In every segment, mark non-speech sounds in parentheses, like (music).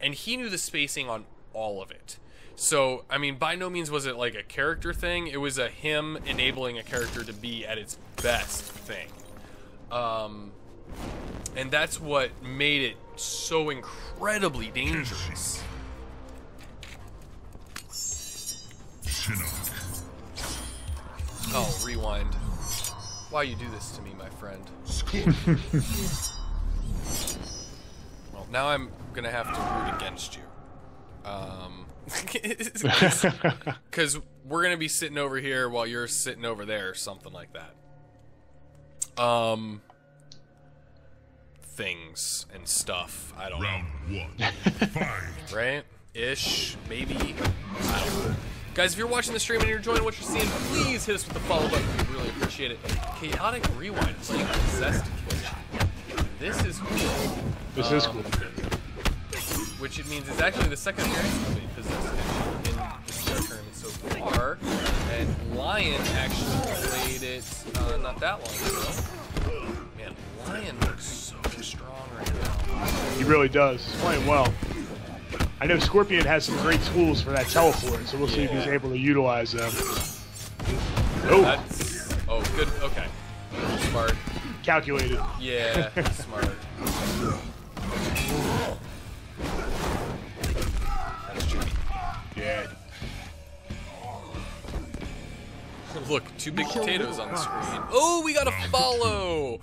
and he knew the spacing on all of it. So, I mean, by no means was it like a character thing. It was a him enabling a character to be at its best thing. Um, and that's what made it so incredibly dangerous. Oh, rewind. Why you do this to me, my friend? (laughs) well, now I'm gonna have to root against you. Um, (laughs) because we're gonna be sitting over here while you're sitting over there, or something like that. Um, things and stuff. I don't Round know. one. (laughs) Fight. Right? Ish, maybe. I don't know. Guys, if you're watching the stream and you're enjoying what you're seeing, please hit us with the follow button. We really appreciate it. Khaotic Rewind playing Possessed Kenshi. This is cool. This is Um, cool. Which it means it's actually the second appearance of a Possessed in the CR tournament so far. And Lion actually played it uh, not that long ago. Man, Lion looks so strong right now. He really does. He's playing well. I know Scorpion has some great tools for that teleport, so we'll see if he's able to utilize them. Oh, That's oh good. Okay, smart. Calculated. Yeah, smart. (laughs) That's. Yeah. Look, two big potatoes on the screen. Oh, we got a follow.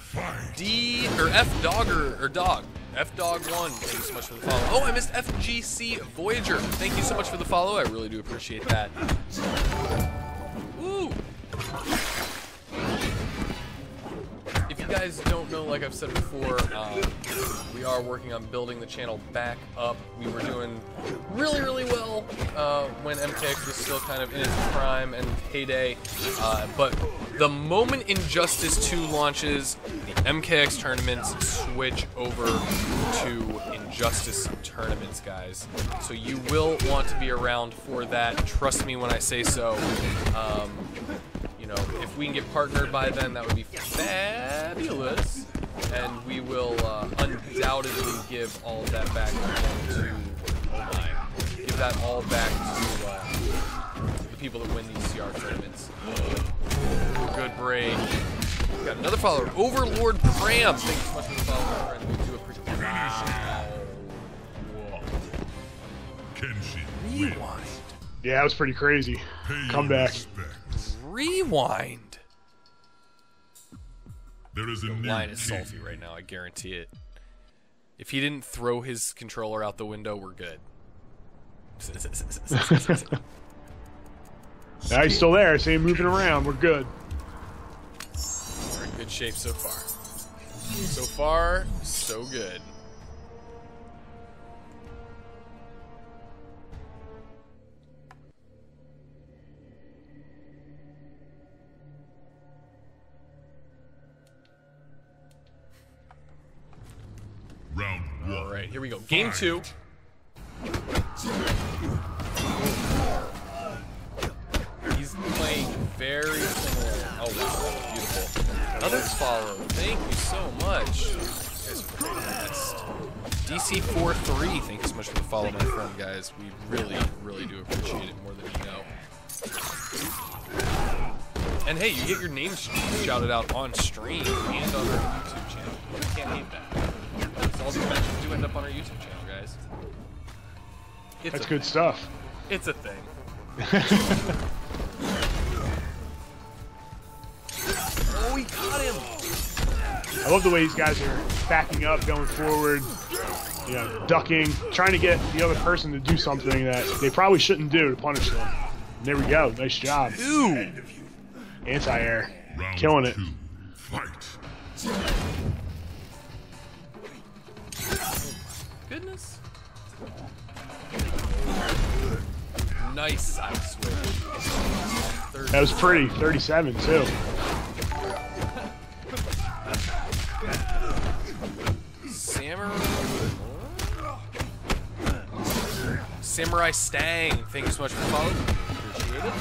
D or F Dogger or Dog. F Dog one. Thank you so much for the follow. Oh, I missed FGC Voyager. Thank you so much for the follow. I really do appreciate that. Woo. Guys don't know, like I've said before, um, we are working on building the channel back up. We were doing really, really well uh, when MKX was still kind of in its prime and heyday. Uh, but the moment Injustice 2 launches, the MKX tournaments switch over to Injustice tournaments, guys. So you will want to be around for that. Trust me when I say so. Um, we can get partnered by then, that would be fabulous. And we will uh, undoubtedly give all of that back to, oh my, give that all back to uh, the people that win these CR tournaments. (gasps) Good break. Got another follower, Overlord Pram. Thank you so much for the follow, my friend. We do appreciate it. Wow. Whoa. Kenshi wins. Rewind. Yeah, that was pretty crazy. Pay your Comeback. Rewind. There is a The new line is king. sulfy right now, I guarantee it. If he didn't throw his controller out the window, we're good. (laughs) Now he's still there. See him moving around. We're good. we're in good shape so far. So far, so good. Right, here we go. Game two. He's playing very similar. Oh wow, beautiful. Another follow. Thank you so much. You guys are the best. DC43, thank you so much for the follow, my friend, guys. We really, really do appreciate it more than you know. And hey, you get your name shouted out on stream and on our YouTube channel. You can't hate that. So all these matches do end up on our YouTube channel, guys. It's That's good thing. stuff. It's a thing. (laughs) oh, he got him! I love the way these guys are backing up, going forward, you know, ducking, trying to get the other person to do something that they probably shouldn't do to punish them. And there we go. Nice job. Ooh! Anti-air. Killing it. Fight. Goodness. Nice side switch. Third That was pretty. 37, too. Samurai. Samurai Stang. Thank you so much for following. Appreciate it.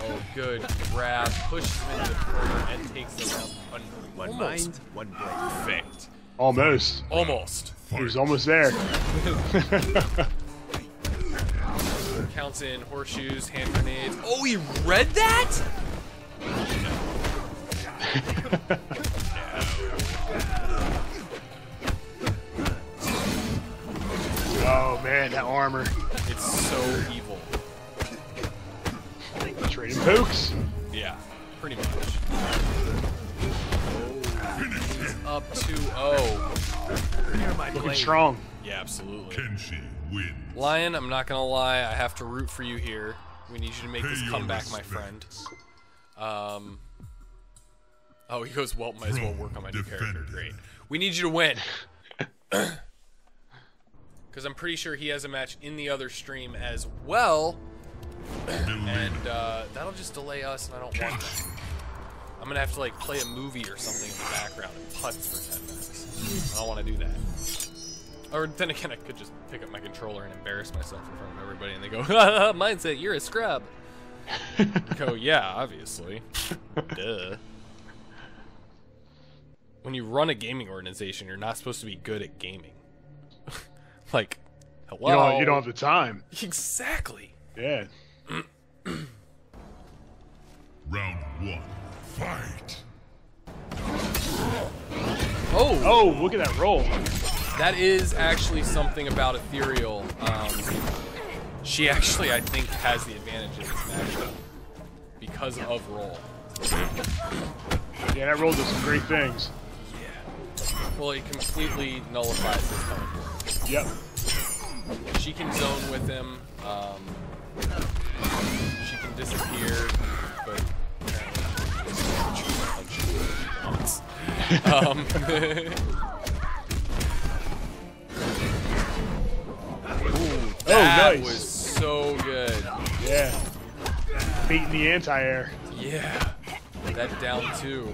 Oh, good grab. Pushes him into the corner and takes him out. One Almost mind, one brain. perfect. Almost. Almost. He was almost there. (laughs) Counts in horseshoes, hand grenades. Oh, he read that? (laughs) oh man, that armor. It's so evil. Trading pokes. Yeah, pretty much. Up 2-0. Looking strong. Yeah, absolutely. Kenshi wins. Lion, I'm not gonna lie, I have to root for you here. We need you to make Pay this comeback, my friend. Um. Oh, he goes, well, might as well work on my new character. Great. We need you to win. (coughs) Because I'm pretty sure he has a match in the other stream as well. And uh, that'll just delay us, and I don't want that. I'm going to have to, like, play a movie or something in the background and putz for 10 minutes. I don't want to do that. Or then again, I could just pick up my controller and embarrass myself in front of everybody, and they go, (laughs) "Mindset, you're a scrub." I (laughs) go, yeah, obviously. Duh. When you run a gaming organization, you're not supposed to be good at gaming. (laughs) like, hello. You don't, you don't have the time. Exactly. Yeah. (clears throat) Round one. Fight. Oh, Oh, look at that roll. that is actually something about Ethereal. Um, she actually, I think, has the advantage in this matchup because of roll. Yeah, that roll does some great things. Yeah. Well, it completely nullifies his teleport. Yep. She can zone with him. Um, she can disappear, but um, Ooh, (laughs) that nice. was so good. Yeah. Beating the anti-air. Yeah, that down too.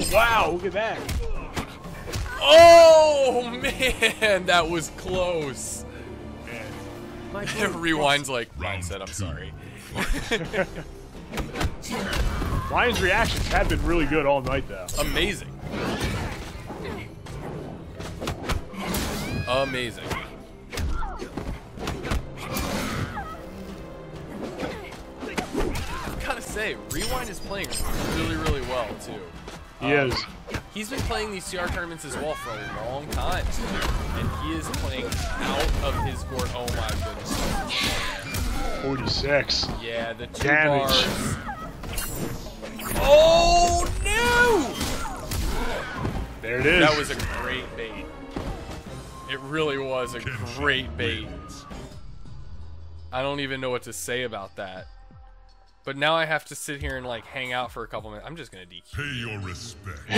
Oh wow, look at that. Oh man, that was close. Rewind's like Round said, I'm sorry. (laughs) Lion's reactions have been really good all night though. Amazing. Amazing. I've gotta say, Rewind is playing really, really well too. He um, is. He's been playing these CR tournaments as well for a long time, and he is playing out of his gourd. Oh my goodness. 46. Yeah, the two Damage. bars. Oh no! There it is. That was a great bait. It really was a great bait. I don't even know what to say about that. But now I have to sit here and like hang out for a couple minutes. I'm just gonna DQ. Pay your respect. (laughs)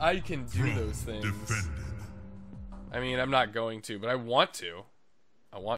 I can do those things. Defended. I mean, I'm not going to, but I want to.